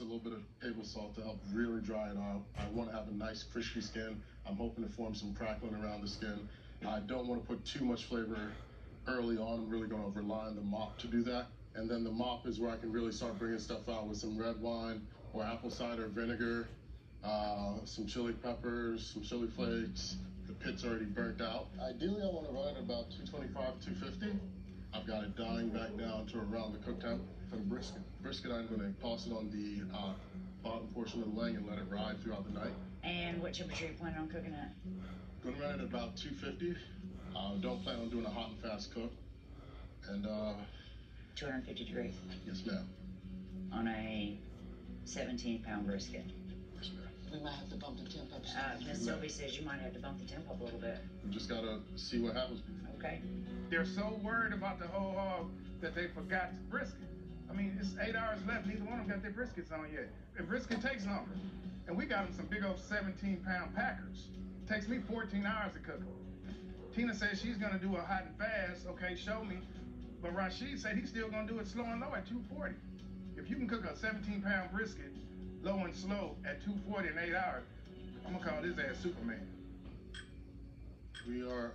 a little bit of table salt to help really dry it out. I want to have a nice crispy skin. I'm hoping to form some crackling around the skin. I don't want to put too much flavor early on. I'm really going to rely on the mop to do that. And then the mop is where I can really start bringing stuff out with some red wine or apple cider vinegar, uh, some chili peppers, some chili flakes. The pit's already burnt out. Ideally, I want to run it about 225, 250. I've got it dying back down to around the cook temp for the brisket. Brisket, I'm going to toss it on the uh, bottom portion of the leg and let it ride throughout the night. And what temperature are you planning on cooking it? Going to run it at about 250. Uh, don't plan on doing a hot and fast cook. And uh, 250 degrees yes, ma'am. on a 17 pound brisket. Yes, ma'am. We might have to bump the temp up. Uh, Miss Sylvie says you might have to bump the temp up a little bit. We just got to see what happens. Okay. They're so worried about the whole hog that they forgot the brisket. I mean, it's eight hours left. Neither one of them got their briskets on yet. And brisket takes longer. And we got them some big old 17 pound packers. takes me 14 hours to cook them. Tina says she's gonna do a hot and fast. Okay, show me. But Rashid said he's still gonna do it slow and low at 240. If you can cook a 17 pound brisket low and slow at 240 in eight hours, I'm gonna call this ass Superman. We are